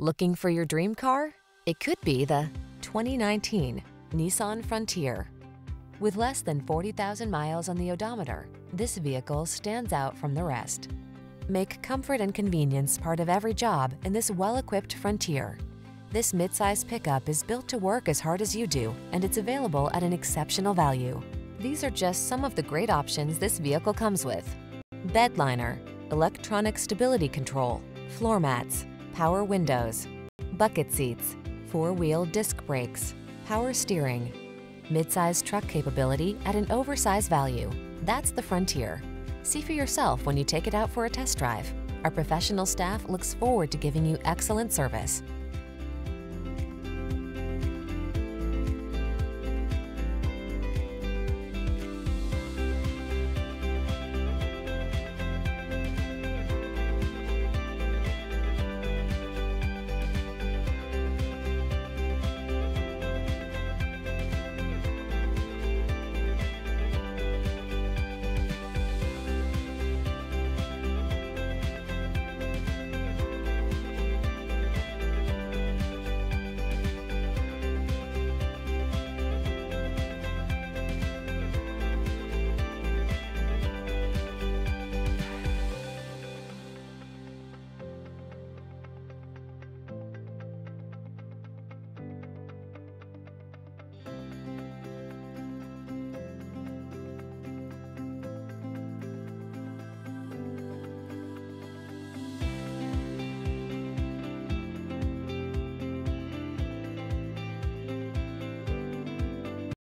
Looking for your dream car? It could be the 2019 Nissan Frontier. With less than 40,000 miles on the odometer, this vehicle stands out from the rest. Make comfort and convenience part of every job in this well-equipped Frontier. This midsize pickup is built to work as hard as you do, and it's available at an exceptional value. These are just some of the great options this vehicle comes with. Bed liner, electronic stability control, floor mats, power windows, bucket seats, four-wheel disc brakes, power steering, midsize truck capability at an oversized value. That's the Frontier. See for yourself when you take it out for a test drive. Our professional staff looks forward to giving you excellent service.